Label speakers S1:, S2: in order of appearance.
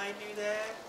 S1: I do that?